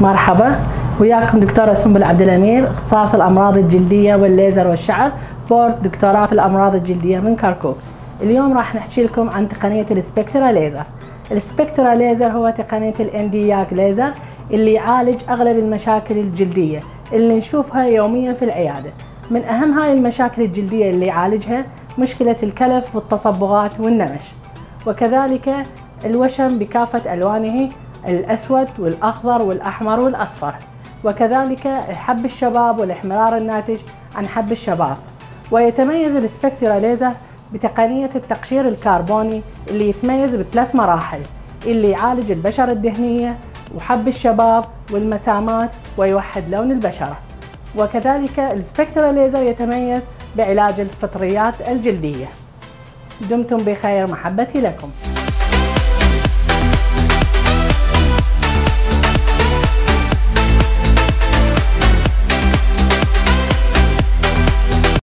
مرحبا. وياكم دكتورة سنبل عبد الأمير اختصاص الأمراض الجلدية والليزر والشعر board دكتوراه في الأمراض الجلدية من كركوك اليوم راح نحكي لكم عن تقنية ال Spectra ليزر. ال Spectra ليزر هو تقنية ال Nd:YAG ليزر اللي يعالج أغلب المشاكل الجلدية اللي نشوفها يوميا في العيادة. من أهم هاي المشاكل الجلدية اللي يعالجها مشكلة الكلف والتصبغات والنمش. وكذلك الوشم بكافة ألوانه الأسود والأخضر والأحمر والأصفر. وكذلك حب الشباب والإحمرار الناتج عن حب الشباب. ويتميز السبكترا ليزر بتقنية التقشير الكربوني اللي يتميز بثلاث مراحل اللي يعالج البشرة الدهنية وحب الشباب والمسامات ويوحد لون البشرة. وكذلك السبكترا ليزر يتميز بعلاج الفطريات الجلدية. دمتم بخير محبتي لكم.